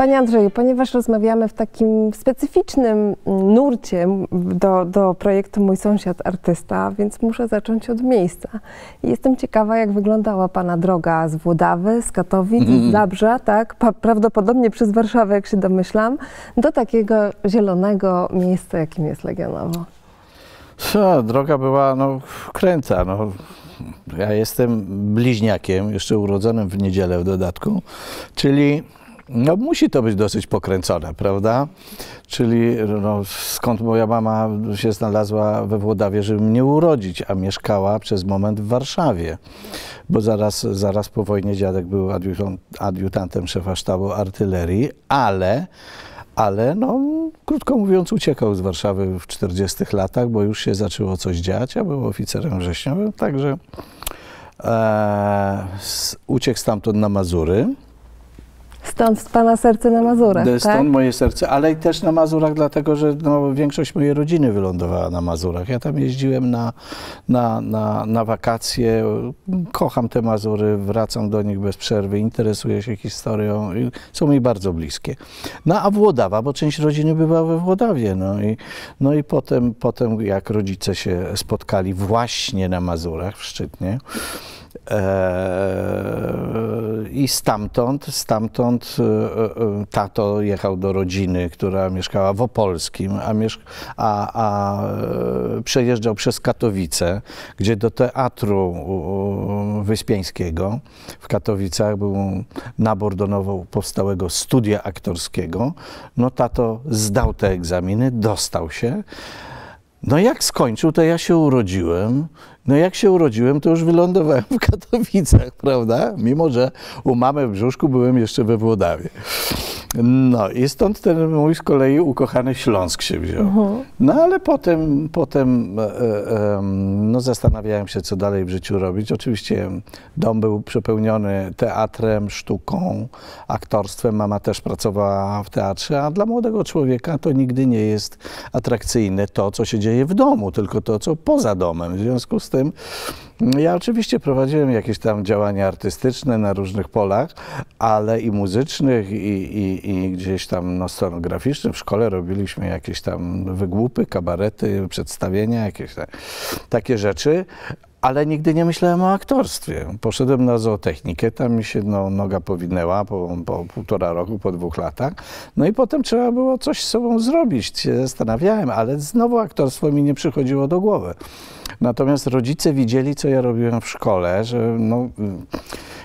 Panie Andrzeju, ponieważ rozmawiamy w takim specyficznym nurcie do, do projektu Mój Sąsiad Artysta, więc muszę zacząć od miejsca. Jestem ciekawa, jak wyglądała Pana droga z Włodawy, z Katowic, mm. z Zabrza, tak, prawdopodobnie przez Warszawę, jak się domyślam, do takiego zielonego miejsca, jakim jest Legionowo. Co, droga była no, kręta. No. Ja jestem bliźniakiem, jeszcze urodzonym w niedzielę w dodatku, czyli no, musi to być dosyć pokręcone, prawda? Czyli no, skąd moja mama się znalazła we Włodawie, żeby mnie urodzić, a mieszkała przez moment w Warszawie. Bo zaraz, zaraz po wojnie dziadek był adiutantem szefa sztabu artylerii, ale ale no, krótko mówiąc uciekał z Warszawy w 40 latach, bo już się zaczęło coś dziać, a był oficerem wrześniowym, także e, uciekł stamtąd na Mazury. Stąd Pana serce na Mazurach, Stąd tak? moje serce, ale też na Mazurach, dlatego że no, większość mojej rodziny wylądowała na Mazurach. Ja tam jeździłem na, na, na, na wakacje, kocham te Mazury, wracam do nich bez przerwy, interesuję się historią są mi bardzo bliskie. No a Włodawa, bo część rodziny była we Włodawie, no i, no i potem, potem jak rodzice się spotkali właśnie na Mazurach w Szczytnie, I stamtąd, stamtąd e, e, tato jechał do rodziny, która mieszkała w Opolskim, a, a, a e, przejeżdżał przez Katowice, gdzie do teatru wyspiańskiego w Katowicach był nabór do nowo powstałego studia aktorskiego. No tato zdał te egzaminy, dostał się. No jak skończył, to ja się urodziłem. No jak się urodziłem, to już wylądowałem w Katowicach, prawda? Mimo, że u mamy w brzuszku byłem jeszcze we Włodawie. No i stąd ten mój z kolei ukochany Śląsk się wziął. Mhm. No ale potem, potem e, e, no, zastanawiałem się, co dalej w życiu robić. Oczywiście dom był przepełniony teatrem, sztuką, aktorstwem. Mama też pracowała w teatrze, a dla młodego człowieka to nigdy nie jest atrakcyjne to, co się dzieje w domu, tylko to, co poza domem. W związku z tym ja oczywiście prowadziłem jakieś tam działania artystyczne na różnych polach, ale i muzycznych, i, i, i gdzieś tam no, scenograficznych. W szkole robiliśmy jakieś tam wygłupy, kabarety, przedstawienia, jakieś takie rzeczy, ale nigdy nie myślałem o aktorstwie. Poszedłem na zootechnikę, tam mi się no, noga powinęła po, po półtora roku, po dwóch latach. No i potem trzeba było coś z sobą zrobić. Się zastanawiałem, ale znowu aktorstwo mi nie przychodziło do głowy. Natomiast rodzice widzieli, co ja robiłem w szkole, że no,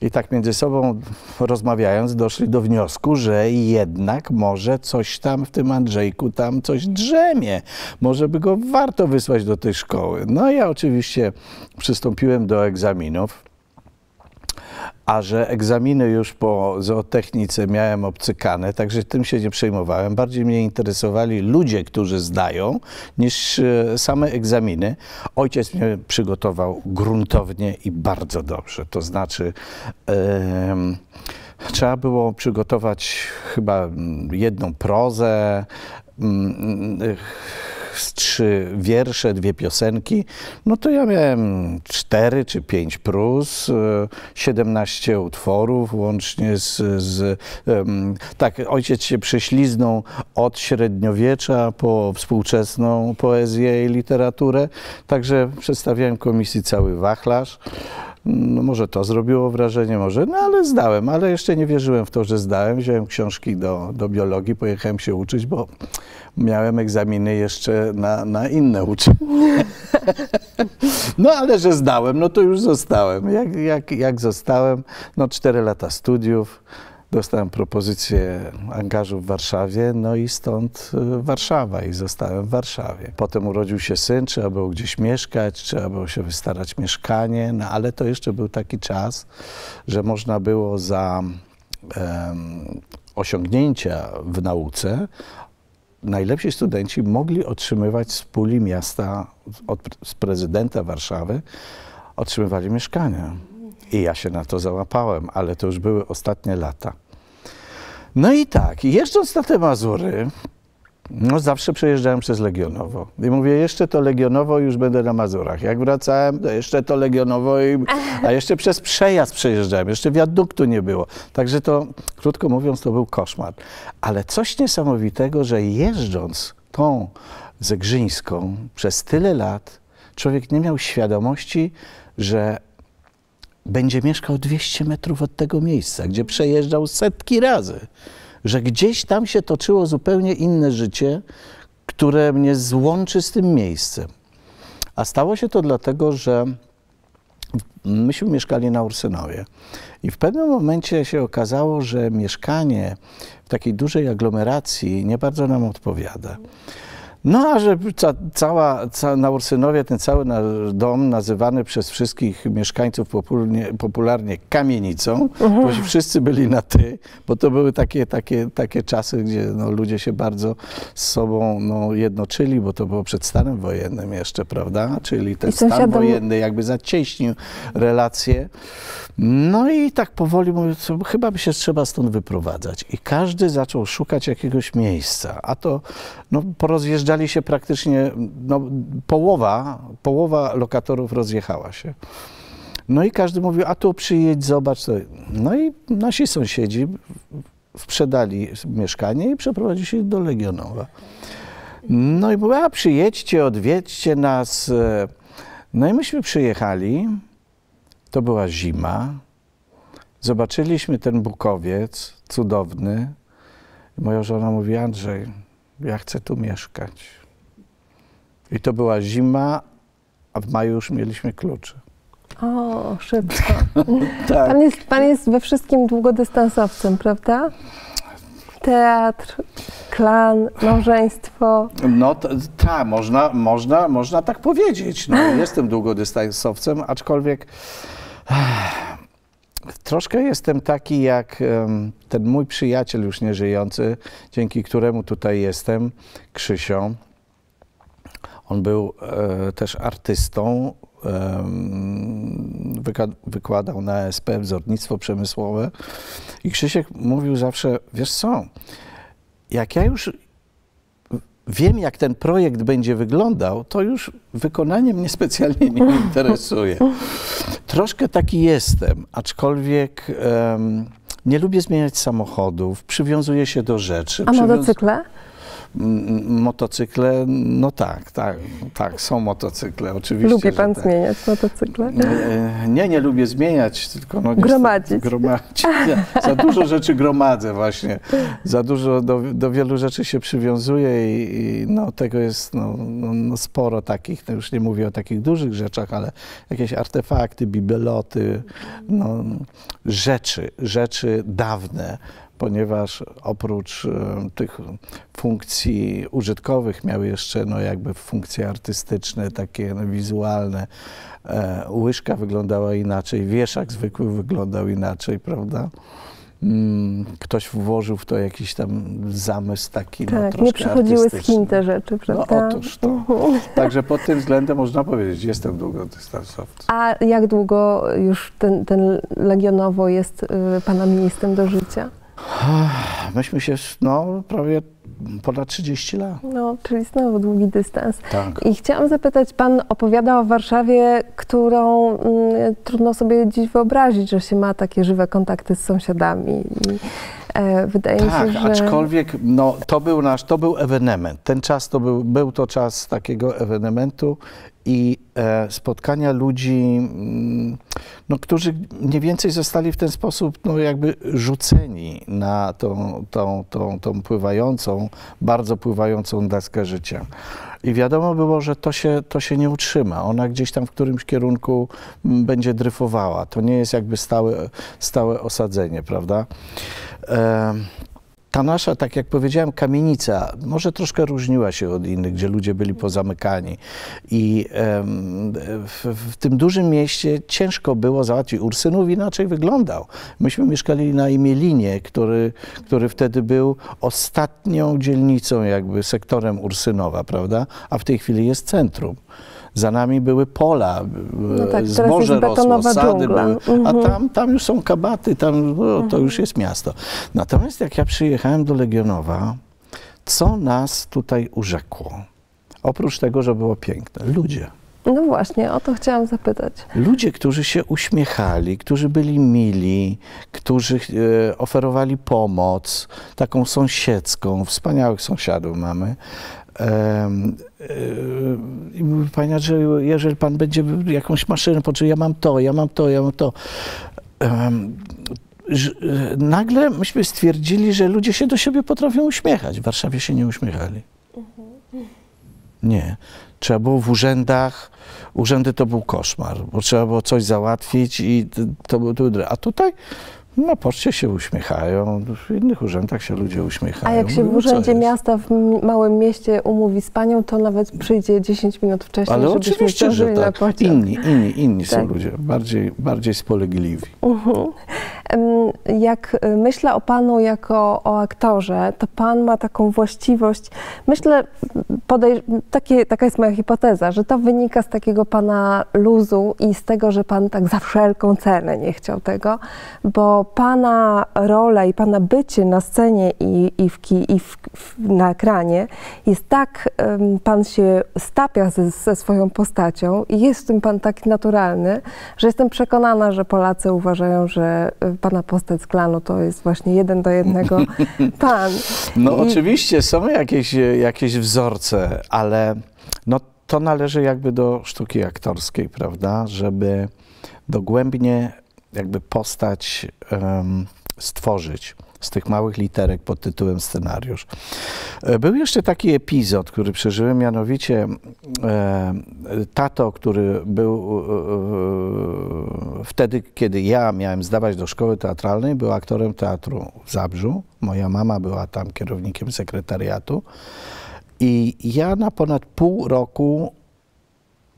i tak między sobą rozmawiając doszli do wniosku, że jednak może coś tam w tym Andrzejku tam coś drzemie. Może by go warto wysłać do tej szkoły. No ja oczywiście przystąpiłem do egzaminów a że egzaminy już po zootechnice miałem obcykane, także tym się nie przejmowałem. Bardziej mnie interesowali ludzie, którzy zdają, niż e, same egzaminy. Ojciec mnie przygotował gruntownie i bardzo dobrze. To znaczy, trzeba było przygotować chyba jedną prozę, trzy wiersze, dwie piosenki, no to ja miałem cztery czy pięć prus, 17 e, utworów łącznie z, z tak, ojciec się prześliznął od średniowiecza po współczesną poezję i literaturę, także przedstawiałem komisji cały wachlarz. No może to zrobiło wrażenie, może, no ale zdałem, ale jeszcze nie wierzyłem w to, że zdałem. Wziąłem książki do, do biologii, pojechałem się uczyć, bo miałem egzaminy jeszcze na, na inne uczelnie. No ale że zdałem, no to już zostałem. Jak, jak, jak zostałem, no cztery lata studiów, dostałem propozycję angażu w Warszawie, no i stąd y, Warszawa i zostałem w Warszawie. Potem urodził się syn, trzeba było gdzieś mieszkać, trzeba było się wystarać mieszkanie, no ale to jeszcze był taki czas, że można było za um, osiągnięcia w nauce najlepsi studenci mogli otrzymywać z puli miasta, od, z prezydenta Warszawy, otrzymywali mieszkania. I ja się na to załapałem, ale to już były ostatnie lata. No i tak, jeżdżąc na te Mazury, No zawsze przejeżdżałem przez Legionowo. I mówię, jeszcze to Legionowo już będę na Mazurach. Jak wracałem, to jeszcze to Legionowo, i, a jeszcze przez przejazd przejeżdżałem, jeszcze wiaduktu nie było. Także to, krótko mówiąc, to był koszmar. Ale coś niesamowitego, że jeżdżąc tą Zegrzyńską przez tyle lat, człowiek nie miał świadomości, że będzie mieszkał 200 metrów od tego miejsca, gdzie przejeżdżał setki razy że gdzieś tam się toczyło zupełnie inne życie, które mnie złączy z tym miejscem. A stało się to dlatego, że myśmy mieszkali na Ursynowie. I w pewnym momencie się okazało, że mieszkanie w takiej dużej aglomeracji nie bardzo nam odpowiada. No a że ca, cała, ca, na Ursynowie ten cały dom nazywany przez wszystkich mieszkańców popularnie, popularnie kamienicą, mhm. bo wszyscy byli na ty, bo to były takie, takie, takie czasy, gdzie no, ludzie się bardzo z sobą no, jednoczyli, bo to było przed stanem wojennym jeszcze, prawda? Czyli ten stan wojenny jakby zacieśnił relacje. No i tak powoli mówię, chyba by się trzeba stąd wyprowadzać. I każdy zaczął szukać jakiegoś miejsca, a to no, porozjeżdżali się praktycznie, no, połowa, połowa lokatorów rozjechała się. No i każdy mówił, a tu przyjedź, zobacz. No i nasi sąsiedzi sprzedali mieszkanie i przeprowadzili się do Legionowa. No i mówię, a przyjedźcie, odwiedźcie nas. No i myśmy przyjechali, to była zima. Zobaczyliśmy ten bukowiec cudowny. Moja żona mówi, Andrzej, ja chcę tu mieszkać. I to była zima, a w maju już mieliśmy klucze. O, szybko. tak. pan, jest, pan jest we wszystkim długodystansowcem, prawda? Teatr, klan, małżeństwo. No tak, można, można, można tak powiedzieć. No, jestem długodystansowcem, aczkolwiek Troszkę jestem taki jak ten mój przyjaciel już nieżyjący, dzięki któremu tutaj jestem, Krzysio. On był e, też artystą, wykładał na SP wzornictwo przemysłowe i Krzysiek mówił zawsze, wiesz co, jak ja już wiem, jak ten projekt będzie wyglądał, to już wykonanie mnie specjalnie nie interesuje. Troszkę taki jestem, aczkolwiek um, nie lubię zmieniać samochodów, przywiązuję się do rzeczy. A motocykle? Motocykle, no tak, tak, tak, są motocykle, oczywiście. Lubi pan tak. zmieniać motocykle? Nie, nie lubię zmieniać, tylko no, gromadzić. gromadzić. Za dużo rzeczy gromadzę właśnie, za dużo, do, do wielu rzeczy się przywiązuję i, i no, tego jest no, no, no, sporo takich, no już nie mówię o takich dużych rzeczach, ale jakieś artefakty, bibeloty, no, rzeczy, rzeczy dawne, ponieważ oprócz e, tych funkcji użytkowych miały jeszcze no, jakby funkcje artystyczne, takie no, wizualne. E, łyżka wyglądała inaczej, wieszak zwykły wyglądał inaczej, prawda? Mm, ktoś włożył w to jakiś tam zamysł taki no, tak, no, nie przychodziły z Chin te rzeczy, no, prawda? No otóż to. Także pod tym względem można powiedzieć, jestem długodystansowcem. A jak długo już ten, ten Legionowo jest y, Pana miejscem do życia? Myśmy się, no, prawie ponad 30 lat. No, czyli znowu długi dystans. Tak. I chciałam zapytać, pan opowiada o Warszawie, którą mm, trudno sobie dziś wyobrazić, że się ma takie żywe kontakty z sąsiadami. I, wydaje tak, mi się, że... aczkolwiek no, to był nasz, to był ewenement. Ten czas to był, był to czas takiego ewenementu i e, spotkania ludzi, mm, no, którzy mniej więcej zostali w ten sposób no, jakby rzuceni na tą, tą, tą, tą pływającą, bardzo pływającą deskę życia. I wiadomo było, że to się, to się nie utrzyma. Ona gdzieś tam w którymś kierunku mm, będzie dryfowała. To nie jest jakby stałe, stałe osadzenie, prawda? Ta nasza, tak jak powiedziałem, kamienica może troszkę różniła się od innych, gdzie ludzie byli pozamykani. I w, w, tym dużym mieście ciężko było załatwić. Ursynów inaczej wyglądał. Myśmy mieszkali na Imielinie, który, który wtedy był ostatnią dzielnicą, jakby sektorem Ursynowa, prawda? A w tej chwili jest centrum. Za nami były pola, no tak, zboże rosło, sady były, mhm. a tam, tam już są kabaty, tam no, to mhm. już jest miasto. Natomiast jak ja przyjechałem do Legionowa, co nas tutaj urzekło? Oprócz tego, że było piękne, ludzie. No właśnie, o to chciałam zapytać. Ludzie, którzy się uśmiechali, którzy byli mili, którzy e, oferowali pomoc, taką sąsiedzką, wspaniałych sąsiadów mamy. I mówi pani, że jeżeli pan będzie jakąś maszynę potrzebował, ja mam to, ja mam to, ja mam to. Nagle myśmy stwierdzili, że ludzie się do siebie potrafią uśmiechać. W Warszawie się nie uśmiechali. Nie. Trzeba było w urzędach, urzędy to był koszmar, bo trzeba było coś załatwić i to, to był. A tutaj na poczcie się uśmiechają, w innych urzędach się ludzie uśmiechają. A jak się w urzędzie miasta w małym mieście umówi z panią, to nawet przyjdzie 10 minut wcześniej, Ale żebyśmy oczywiście, że na tak. Inni, inni, inni są Tak. ludzie, bardziej, bardziej spolegliwi. Mhm. Em, Jak y, myślę o panu jako o aktorze, to pan ma taką właściwość, myślę, podej- takie, taka jest moja hipoteza, że to wynika z takiego pana luzu i z tego, że pan tak za wszelką cenę nie chciał tego, bo pana rola i pana bycie na scenie i, i, w, i w, na ekranie jest tak, pan się stapia ze, ze swoją postacią i jest w tym pan tak naturalny, że jestem przekonana, że Polacy uważają, że y, pana postać z klanu to jest właśnie jeden do jednego pan. No I- oczywiście są jakieś, e, jakieś wzorce, ale no, to należy jakby do sztuki aktorskiej, prawda? Żeby dogłębnie jakby postać em, stworzyć z tych małych literek pod tytułem scenariusz. E, Był jeszcze taki epizod, który przeżyłem, mianowicie e, tato, który był e, e, wtedy, kiedy ja miałem zdawać do szkoły teatralnej, był aktorem teatru w Zabrzu. Moja mama była tam kierownikiem sekretariatu. I ja na ponad pół roku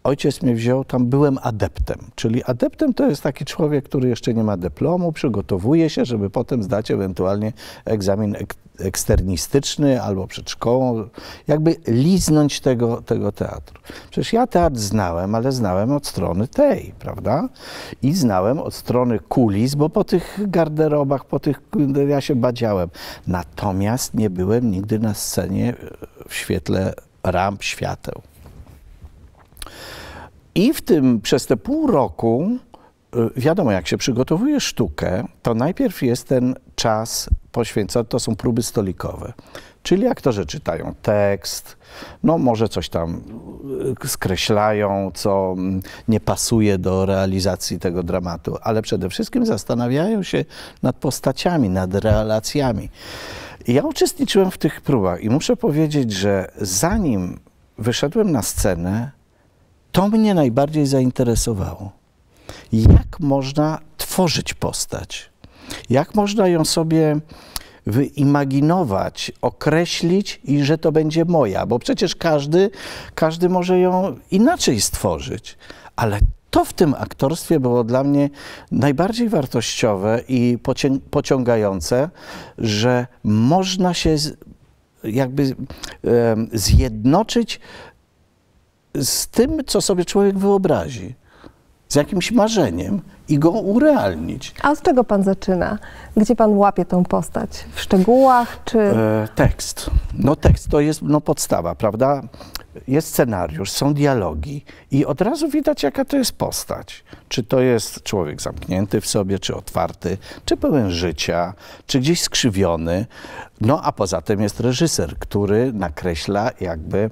ojciec mnie wziął, tam byłem adeptem. Czyli adeptem to jest taki człowiek, który jeszcze nie ma dyplomu, przygotowuje się, żeby potem zdać ewentualnie egzamin ek eksternistyczny albo przed szkołą, jakby liznąć tego, tego teatru. Przecież ja teatr znałem, ale znałem od strony tej, prawda? I znałem od strony kulis, bo po tych garderobach, po tych, ja się badziałem. Natomiast nie byłem nigdy na scenie w świetle ramp świateł. I w tym, przez te pół roku, y, wiadomo, jak się przygotowuje sztukę, to najpierw jest ten czas poświęcony, to są próby stolikowe. Czyli aktorzy czytają tekst, no może coś tam y, skreślają, co mm, nie pasuje do realizacji tego dramatu, ale przede wszystkim zastanawiają się nad postaciami, nad relacjami. Ja uczestniczyłem w tych próbach i muszę powiedzieć, że zanim wyszedłem na scenę, to mnie najbardziej zainteresowało. Jak można tworzyć postać? Jak można ją sobie wyimaginować, określić i że to będzie moja? Bo przecież każdy, każdy może ją inaczej stworzyć. Ale to w tym aktorstwie było dla mnie najbardziej wartościowe i pocią- pociągające, że można się jakby zjednoczyć z tym, co sobie człowiek wyobrazi, z jakimś marzeniem i go urealnić. A od czego pan zaczyna? Gdzie pan łapie tą postać? W szczegółach czy... E, tekst. No tekst to jest no, podstawa, prawda? Jest scenariusz, są dialogi i od razu widać, jaka to jest postać. Czy to jest człowiek zamknięty w sobie, czy otwarty, czy pełen życia, czy gdzieś skrzywiony. No a poza tym jest reżyser, który nakreśla jakby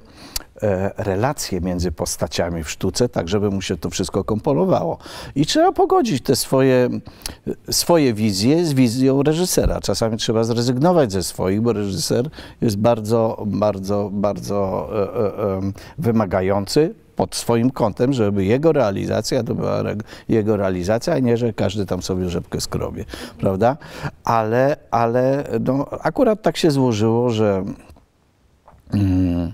e, relacje między postaciami w sztuce, tak żeby mu się to wszystko komponowało. I trzeba pogodzić te swoje, swoje wizje z wizją reżysera. Czasami trzeba zrezygnować ze swoich, bo reżyser jest bardzo, bardzo, bardzo e, e, wymagający pod swoim kątem, żeby jego realizacja to była re- jego realizacja, a nie, że każdy tam sobie rzepkę skrobie, prawda? Ale, ale no, akurat tak się złożyło, że mm,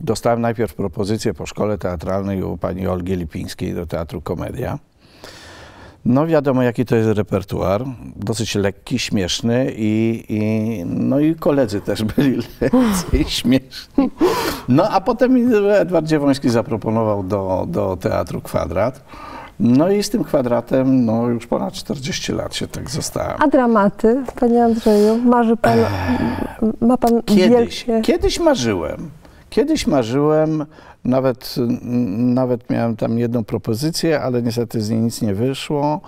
dostałem najpierw propozycję po szkole teatralnej u pani Olgi Lipińskiej do Teatru Komedia. No wiadomo, jaki to jest repertuar. Dosyć lekki, śmieszny i, i, no i koledzy też byli lekcy i śmieszni. No a potem Edward Dziewoński zaproponował do, do Teatru Kwadrat. No i z tym kwadratem, no już ponad 40 lat się tak zostałem. A dramaty, panie Andrzeju? Marzy pan, ma pan Kiedyś, wielkie... kiedyś marzyłem. Kiedyś marzyłem, nawet, nawet miałem tam jedną propozycję, ale niestety z niej nic nie wyszło.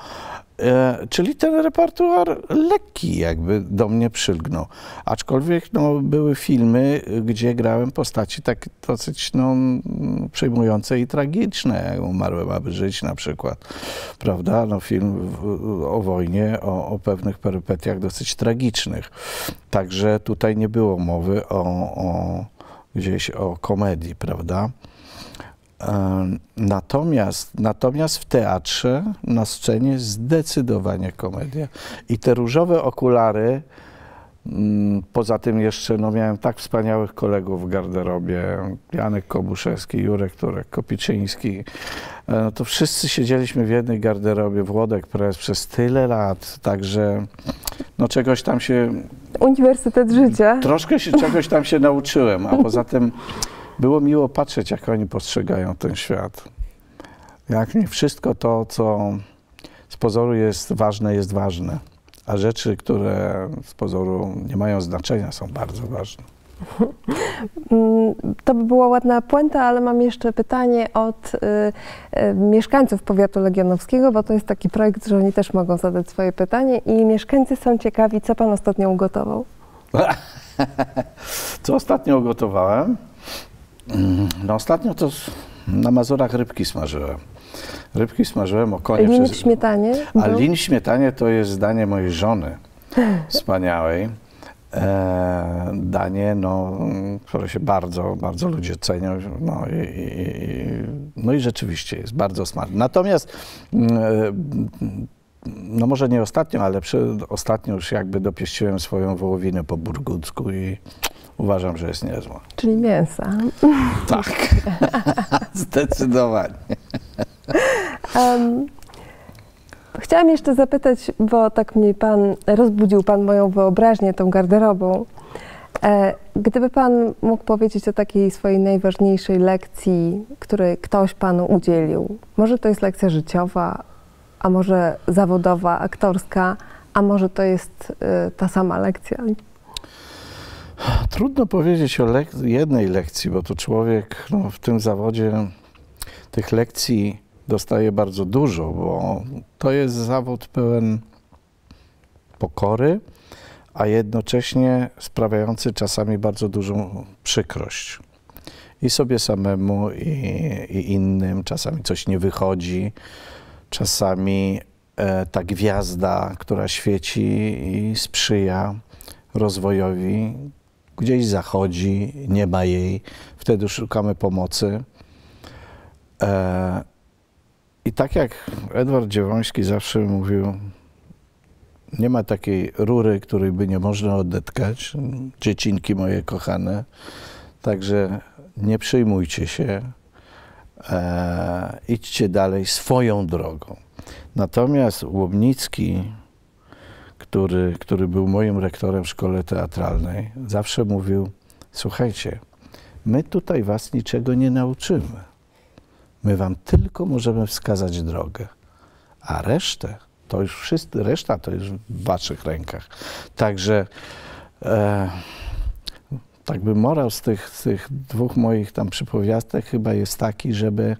E, czyli ten repertuar lekki jakby do mnie przylgnął. Aczkolwiek no, były filmy, gdzie grałem postaci tak dosyć no, przejmujące i tragiczne, jak Umarłem, aby żyć na przykład, prawda? No, film w, o wojnie, o, o pewnych perypetiach dosyć tragicznych. Także tutaj nie było mowy o, o gdzieś o komedii, prawda? Natomiast, natomiast w teatrze, na scenie zdecydowanie komedia. I te różowe okulary, poza tym jeszcze no, miałem tak wspaniałych kolegów w garderobie, Janek Kobuszewski, Jurek Turek, Kopiczyński, e, no to wszyscy siedzieliśmy w jednej garderobie, Włodek Press przez tyle lat, także no czegoś tam się... Uniwersytet Życia. Troszkę się czegoś tam się nauczyłem, a poza tym było miło patrzeć, jak oni postrzegają ten świat. Jak nie wszystko to, co z pozoru jest ważne, jest ważne, a rzeczy, które z pozoru nie mają znaczenia, są bardzo ważne. Mm, to by była ładna puenta, ale mam jeszcze pytanie od y, y, mieszkańców powiatu legionowskiego, bo to jest taki projekt, że oni też mogą zadać swoje pytanie i mieszkańcy są ciekawi, co pan ostatnio ugotował. co ostatnio ugotowałem? Mm, no ostatnio to na Mazurach rybki smażyłem. Rybki smażyłem o konie. Lin w śmietanie? A lin w śmietanie to jest zdanie mojej żony wspaniałej. E, danie, no, które się bardzo, bardzo ludzie cenią. No i, i, no i rzeczywiście jest bardzo smaczne. Natomiast mm, e, no może nie ostatnio, ale przy, ostatnio już jakby dopieściłem swoją wołowinę po burgundzku i uważam, że jest niezła. Czyli mięsa. Tak, zdecydowanie. Um, chciałam jeszcze zapytać, bo tak mnie pan, rozbudził pan moją wyobraźnię tą garderobą. E, gdyby pan mógł powiedzieć o takiej swojej najważniejszej lekcji, której ktoś panu udzielił, może to jest lekcja życiowa, a może zawodowa, aktorska, a może to jest y, ta sama lekcja? Trudno powiedzieć o lek jednej lekcji, bo to człowiek no, w tym zawodzie tych lekcji dostaje bardzo dużo, bo to jest zawód pełen pokory, a jednocześnie sprawiający czasami bardzo dużą przykrość. I sobie samemu, i, i innym. Czasami coś nie wychodzi, czasami e, ta gwiazda, która świeci i sprzyja rozwojowi, gdzieś zachodzi, nie ma jej, wtedy szukamy pomocy. E, I tak jak Edward Dziewoński zawsze mówił, nie ma takiej rury, której by nie można odetkać, dziecinki moje kochane, także nie przyjmujcie się, e, idźcie dalej swoją drogą. Natomiast Łomnicki który, który był moim rektorem w szkole teatralnej, zawsze mówił: Słuchajcie, my tutaj was niczego nie nauczymy. My wam tylko możemy wskazać drogę, a resztę to już wszyscy, reszta to już w waszych rękach. Także e, tak by morał z tych, z tych dwóch moich tam przypowiastek chyba jest taki, żeby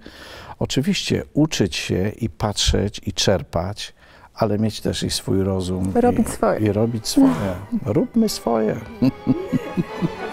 oczywiście uczyć się i patrzeć i czerpać, ale mieć też i swój rozum. Robić i, swoje. I robić swoje. Róbmy swoje.